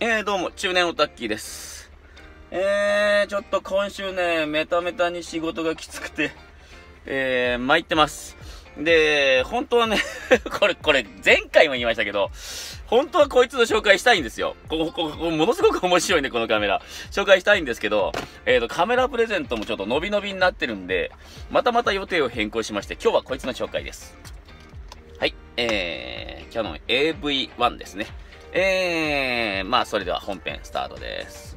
えー、どうも、中年オタッキーです。えー、ちょっと今週ね、メタメタに仕事がきつくて、えー、参ってます。で、本当はね これ、これ、前回も言いましたけど、本当はこいつの紹介したいんですよ。ここ、ここ、ものすごく面白いね、このカメラ。紹介したいんですけど、えっ、ー、と、カメラプレゼントもちょっと伸び伸びになってるんで、またまた予定を変更しまして、今日はこいつの紹介です。はい、えー、キャノン AV1 ですね。えー、まあ、それでは本編スタートです。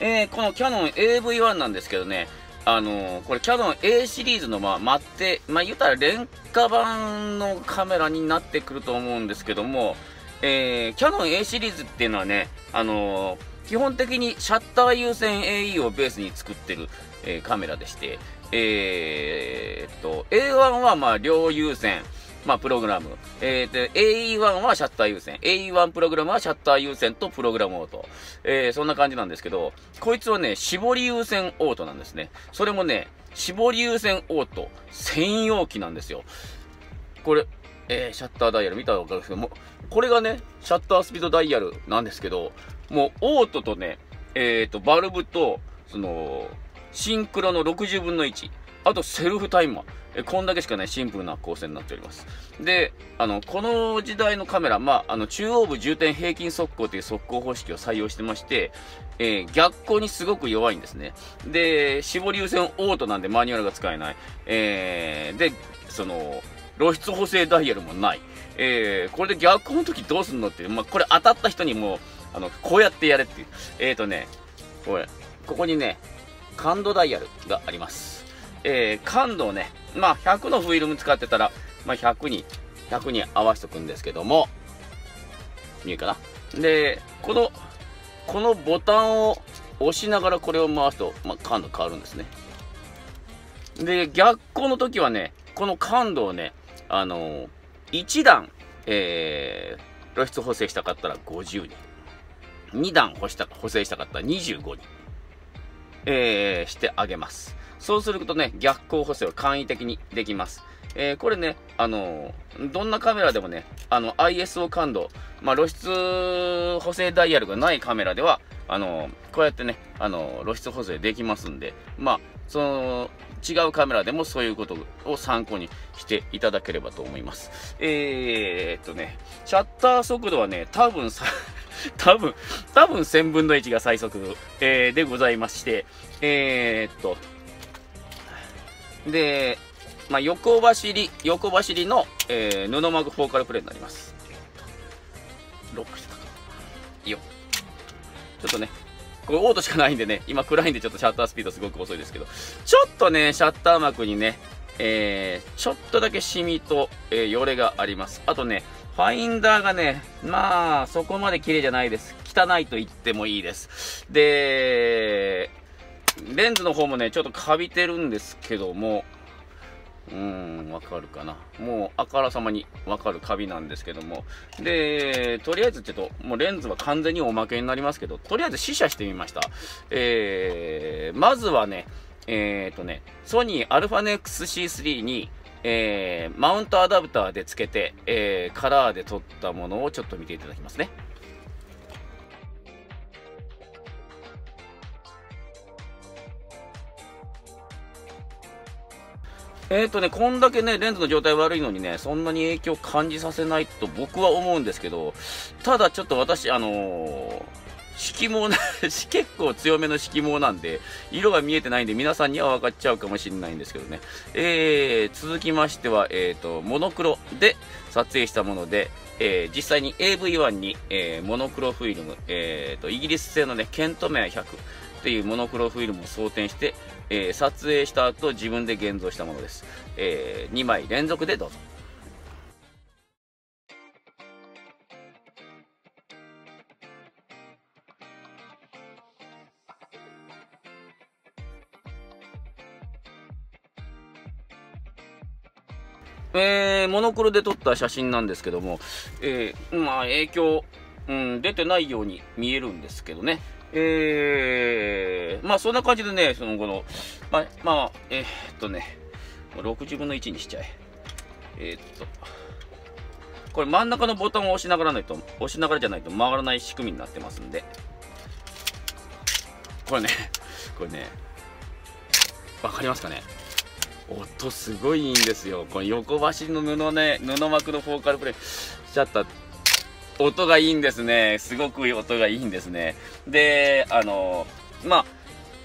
えー、このキャノン AV1 なんですけどね、あのー、これキャノン A シリーズの、まあ、待って、まあ、言ったら廉価版のカメラになってくると思うんですけども、えー、キャノン A シリーズっていうのはね、あのー基本的にシャッター優先 AE をベースに作ってる、えー、カメラでして、えー、っと、A1 はまあ両優先、まあ、プログラム。えー、で、AE1 はシャッター優先。AE1 プログラムはシャッター優先とプログラムオート。えー、そんな感じなんですけど、こいつはね、絞り優先オートなんですね。それもね、絞り優先オート専用機なんですよ。これ、えー、シャッターダイヤル見たらわかるんですけども、これがね、シャッタースピードダイヤルなんですけど、もうオートとね、えっ、ー、と、バルブと、その、シンクロの60分の1。あと、セルフタイマー。え、こんだけしかないシンプルな構成になっております。で、あの、この時代のカメラ、まあ、あの、中央部重点平均速攻という速攻方式を採用してまして、えー、逆光にすごく弱いんですね。で、絞り優先オートなんでマニュアルが使えない。えー、で、その、露出補正ダイヤルもない。えー、これで逆光の時どうすんのって、まあ、これ当たった人にも、あの、こうやってやれっていう。えーとね、これ、ここにね、感度ダイヤルがあります。えー、感度をね、まあ、100のフィルム使ってたら、まあ、100に、100に合わせとくんですけども、見えかな？で、この、このボタンを押しながらこれを回すと、まあ、感度変わるんですね。で、逆光の時はね、この感度をね、あのー、1段、えー、露出補正したかったら50に。2段補した補正したかったら25に、えー、してあげます。そうするとね、逆光補正を簡易的にできます。えー、これね、あのー、どんなカメラでもね、あの、ISO 感度、まあ、露出補正ダイヤルがないカメラでは、あの、こうやってね、あの露出補正できますんで、まあ、その、違うカメラでもそういうことを参考にしていただければと思います。えー、っとね、シャッター速度はね、多分さ、多分、多分1000分の1が最速、えー、でございまして、えー、っと、で、まあ、横走り、横走りの、えー、布マグフォーカルプレイになります。ロックしたか。ちょっとね、これオートしかないんでね、今暗いんでちょっとシャッタースピードすごく遅いですけど、ちょっとね、シャッター膜にね、えー、ちょっとだけシミと、えー、よれがあります。あとね、ファインダーがね、まあ、そこまで綺麗じゃないです。汚いと言ってもいいです。で、レンズの方もね、ちょっとカビてるんですけども、うん、わかるかな。もう、あからさまにわかるカビなんですけども。で、とりあえずちょっと、もうレンズは完全におまけになりますけど、とりあえず試写してみました。えー、まずはね、えーとね、ソニー αNXC3 に、えー、マウントアダプターで付けて、えー、カラーで撮ったものをちょっと見ていただきますね。えっ、ー、とね、こんだけね、レンズの状態悪いのにね、そんなに影響感じさせないと僕は思うんですけど、ただちょっと私、あのー色毛な、結構強めの色毛なんで、色が見えてないんで皆さんには分かっちゃうかもしれないんですけどね。えー、続きましては、えっ、ー、と、モノクロで撮影したもので、えー、実際に AV1 に、えー、モノクロフィルム、えーと、イギリス製のね、ケントメア100っていうモノクロフィルムを装填して、えー、撮影した後自分で現像したものです。えー、2枚連続でどうぞ。えー、モノクロで撮った写真なんですけども、えー、まあ影響、うん、出てないように見えるんですけどね。えー、まあそんな感じでね、そのこの、まあ、まあ、えー、っとね、60分の1にしちゃえ。えー、っと、これ真ん中のボタンを押しながらないと、押しながらじゃないと回らない仕組みになってますんで、これね、これね、わかりますかね？音すごいいいんですよ。この横走りの布ね、布膜のフォーカルプレイしちゃった音がいいんですね。すごく音がいいんですね。で、あの、まあ、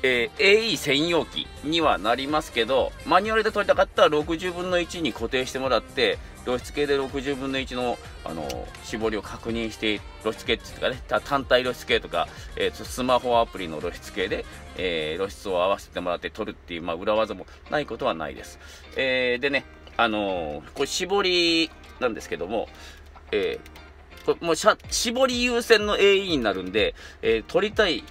えー、AE 専用機にはなりますけど、マニュアルで取りたかったら60分の1に固定してもらって、露出系で60分の1の、あの絞りを確認して、露出系っていうかね、単体露出系とか、えー、スマホアプリの露出系で、えー、露出を合わせてもらって取るっていう、まあ、裏技もないことはないです。えー、でね、あのこれ絞りなんですけども、えー、もう絞り優先の AE になるんで、えー、取りたい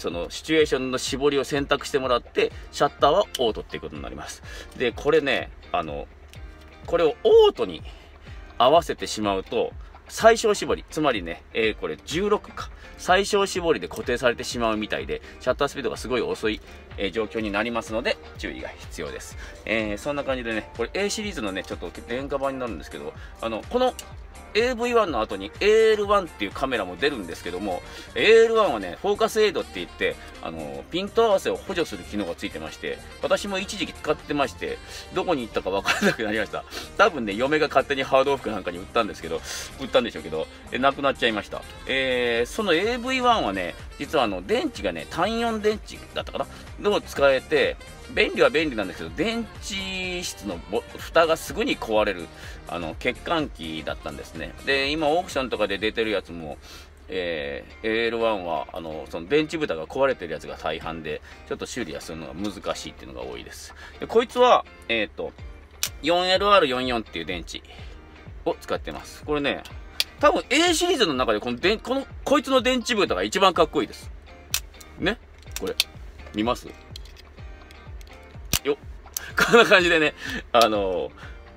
そのシチュエーションの絞りを選択してもらって、シャッターはオートっていうことになります。で、これね、あの、これをオートに合わせてしまうと、最小絞り、つまりね、えー、これ16か。最小絞りで固定されてしまうみたいで、シャッタースピードがすごい遅い、えー、状況になりますので、注意が必要です。えー、そんな感じでね、これ A シリーズのね、ちょっと廉価版になるんですけど、あの、この AV1 の後に AL1 っていうカメラも出るんですけども AL1 はねフォーカスエイドって言ってあのピント合わせを補助する機能がついてまして私も一時期使ってましてどこに行ったか分からなくなりました。多分ね嫁が勝手にハードオフなんかに売ったんですけど売ったんでしょうけどなくなっちゃいました。えー、その AV1 はね実はあの電池がね単4電池だったかな？でも使えて便利は便利なんですけど、電池室の蓋がすぐに壊れる、あの、欠陥機だったんですね。で、今オークションとかで出てるやつも、えー、AL1 は、あの、その電池蓋が壊れてるやつが大半で、ちょっと修理はするのが難しいっていうのが多いです。で、こいつは、えっ、ー、と、4LR44 っていう電池を使ってます。これね、多分 A シリーズの中でこのでこの、こいつの電池蓋が一番かっこいいです。ね？これ、見ます？よ。こんな感じでね、あの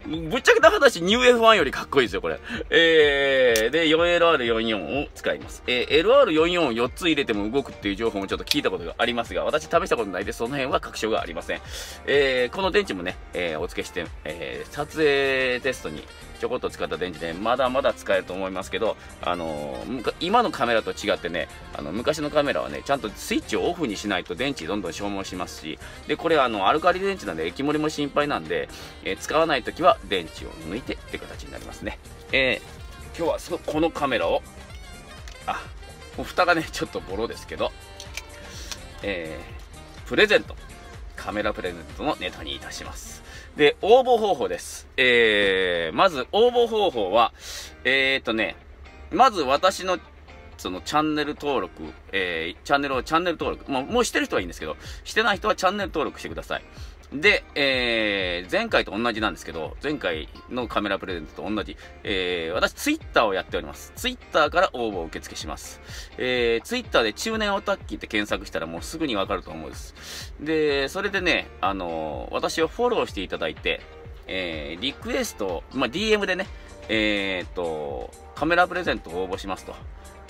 ぶっちゃけた話、ニュー F1 よりかっこいいですよ、これ。えー、で、4LR44 を使います。えー、LR44 を4つ入れても動くっていう情報もちょっと聞いたことがありますが、私試したことないで、その辺は確証がありません。えー、この電池もね、えー、お付けして、えー、撮影テストにちょこっと使った電池で、まだまだ使えると思いますけど、あのー、今のカメラと違ってね、あの、昔のカメラはね、ちゃんとスイッチをオフにしないと電池どんどん消耗しますし、で、これあの、アルカリ電池なんで液漏れも心配なんで、えー、使わないときは電池を抜いてって形になりますね。えー、今日はそのこのカメラを、あ、もう蓋がね、ちょっとボロですけど、えー、プレゼント。カメラプレゼントのネタにいたします。で、応募方法です。えー、まず応募方法は、えーとね、まず私のそのチャンネル登録、えー、チャンネルをチャンネル登録、もうもうしてる人はいいんですけど、してない人はチャンネル登録してください。で、えー、前回と同じなんですけど、前回のカメラプレゼントと同じ、えー、私ツイッターをやっております。ツイッターから応募を受付します。えー、ツイッターで中年オタッキーって検索したらもうすぐにわかると思うんです。で、それでね、あのー、私をフォローしていただいて、えー、リクエスト、まあ、DM でね、えー、っと、カメラプレゼントを応募しますと。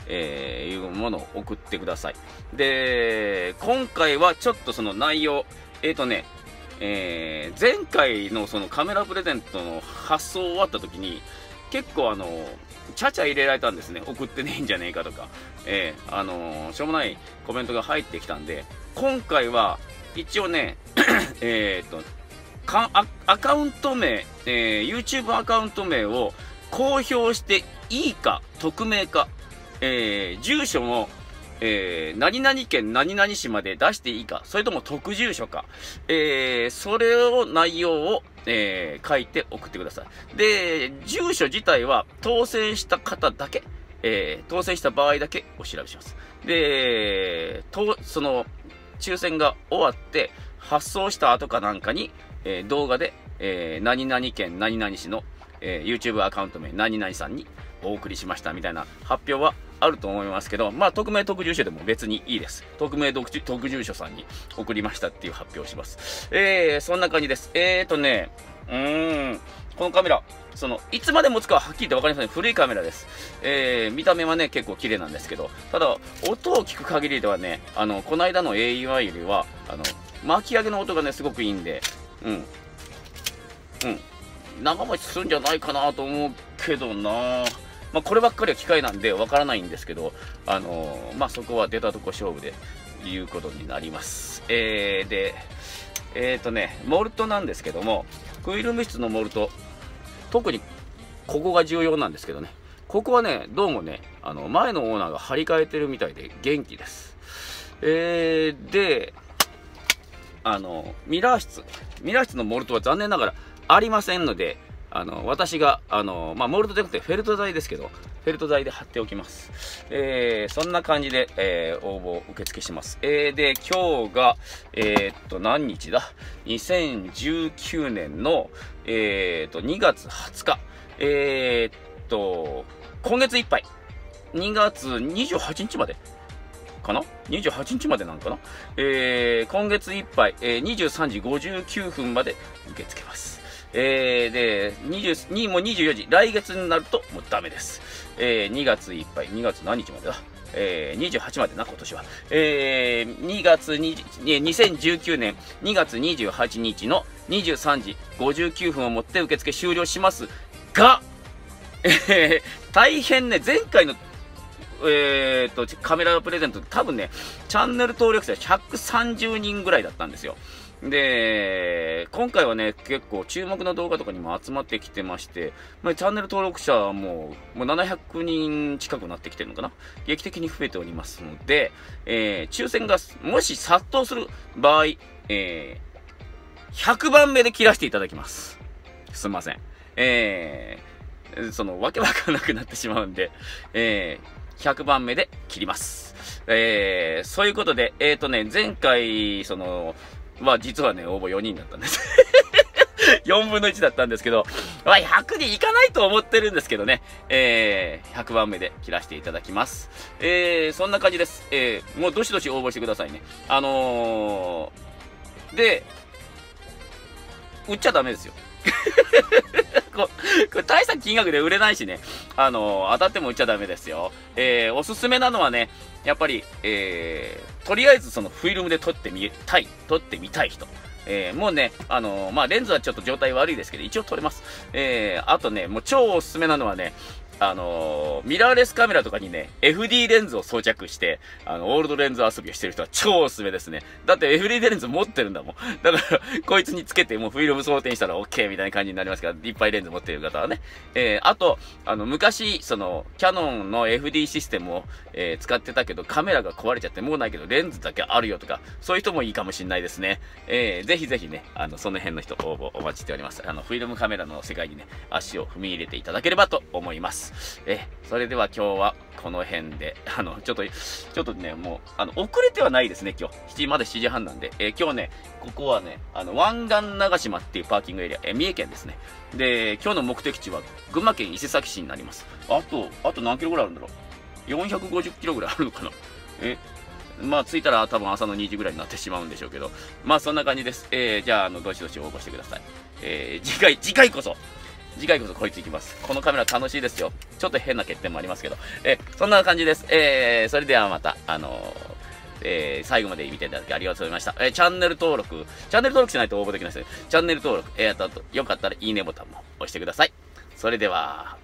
えー、いうものを送ってください。で、今回はちょっとその内容、えっ、ー、とね、えー、前回のそのカメラプレゼントの発送終わった時に、結構あの、ちゃちゃ入れられたんですね。送ってねえんじゃねえかとか。えー、あのー、しょうもないコメントが入ってきたんで、今回は、一応ね、えっと、かアカウント名、えー、YouTube アカウント名を公表していいか、匿名か、えー、住所もえー、何々県何々市まで出していいか、それとも特住所か、えー、それを内容を、えー、書いて送ってください。で、住所自体は当選した方だけ、えー、当選した場合だけお調べします。で、と、その、抽選が終わって、発送した後かなんかに、えー、動画で、えー、何々県何々市の、えー、YouTube アカウント名何々さんにお送りしましたみたいな発表はあると思いますけど、まあ、匿名特住所でも別にいいです。匿名特住所さんに送りましたっていう発表をします。えー、そんな感じです。えーとね、うーん、このカメラ、その、いつまで持つかははっきりと分かりません。古いカメラです。えー、見た目はね、結構綺麗なんですけど、ただ、音を聞く限りではね、あの、この間の AEY よりは、あの、巻き上げの音がね、すごくいいんで、うん。うん。長持ちするんじゃないかなと思うけどなまあ、こればっかりは機械なんでわからないんですけど、あのー、まあ、そこは出たとこ勝負でいうことになります。えー、で、えっ、ー、とね、モルトなんですけども、フィルム質のモルト、特にここが重要なんですけどね、ここはね、どうもね、あの前のオーナーが張り替えてるみたいで元気です。えー、で、あの、ミラー室、ミラー室のモルトは残念ながらありませんので、あの、私が、あの、まあ、モールトじゃなくてフェルト材ですけど、フェルト材で貼っておきます。えー、そんな感じで、えー、応募受付してます。えー、で、今日が、えー、っと、何日だ ?2019 年の、えー、っと、2月20日。えー、っと、今月いっぱい。2月28日までかな ?28 日までなんかな？えー、今月いっぱい、えー、23時59分まで受け付けます。えー、で、22も24時、来月になるともうダメです。えー、2月いっぱい、2月何日までだ？えー、28までな、今年は。えー、2月20、2019年2月28日の23時59分をもって受付終了しますが、えー、大変ね、前回のえーと、カメラプレゼント多分ね、チャンネル登録者130人ぐらいだったんですよ。で、今回はね、結構注目の動画とかにも集まってきてまして、まあ、チャンネル登録者はもう、もう700人近くなってきてるのかな？劇的に増えておりますので、えー、抽選がもし殺到する場合、えー、100番目で切らせていただきます。すんません。えー、その、わけわかんなくなってしまうんで、えー、100番目で切ります。えー、そういうことで、えっ、ー、とね、前回、その、まあ実はね、応募4人だったんです 4分の1だったんですけど、まあ、100にいかないと思ってるんですけどね、えー、100番目で切らせていただきます。えー、そんな感じです。えー、もうどしどし応募してくださいね。あのー、で、売っちゃダメですよ。ここれ大した金額で売れないしね、あのー、当たっても売っちゃダメですよ。えー、おすすめなのはね、やっぱり、えー、とりあえずそのフィルムで撮ってみたい、撮ってみたい人。えー、もうね、あのー、まあ、レンズはちょっと状態悪いですけど、一応撮れます。えー、あとね、もう超おすすめなのはね、あのー、ミラーレスカメラとかにね、FD レンズを装着して、あの、オールドレンズ遊びをしてる人は超おすすめですね。だって FD レンズ持ってるんだもん。だから、こいつにつけて、もうフィルム装填したら OK みたいな感じになりますから、いっぱいレンズ持ってる方はね。えー、あと、あの、昔、その、キャノンの FD システムを、えー、使ってたけど、カメラが壊れちゃってもうないけど、レンズだけあるよとか、そういう人もいいかもしんないですね。えー、ぜひぜひね、あの、その辺の人応募お待ちしております。あの、フィルムカメラの世界にね、足を踏み入れていただければと思います。えそれでは今日はこの辺で、あの、ちょっと、ちょっとね、もう、あの、遅れてはないですね、今日。7時、まだ7時半なんで。えー、今日ね、ここはね、あの、湾岸長島っていうパーキングエリア、えー、三重県ですね。で、今日の目的地は、群馬県伊勢崎市になります。あと、あと何キロぐらいあるんだろう ?450 キロぐらいあるのかな？えまあ、着いたら多分朝の2時ぐらいになってしまうんでしょうけど、まあ、そんな感じです。えー、じゃあ、あの、どしどし応募してください。えー、次回、次回こそ、次回こそこいつ行きます。このカメラ楽しいですよ。ちょっと変な欠点もありますけど。えそんな感じです。えー、それではまた、あのーえー、最後まで見ていただきありがとうございました。えー、チャンネル登録、チャンネル登録しないと応募できないですチャンネル登録、えー、と、よかったらいいねボタンも押してください。それでは、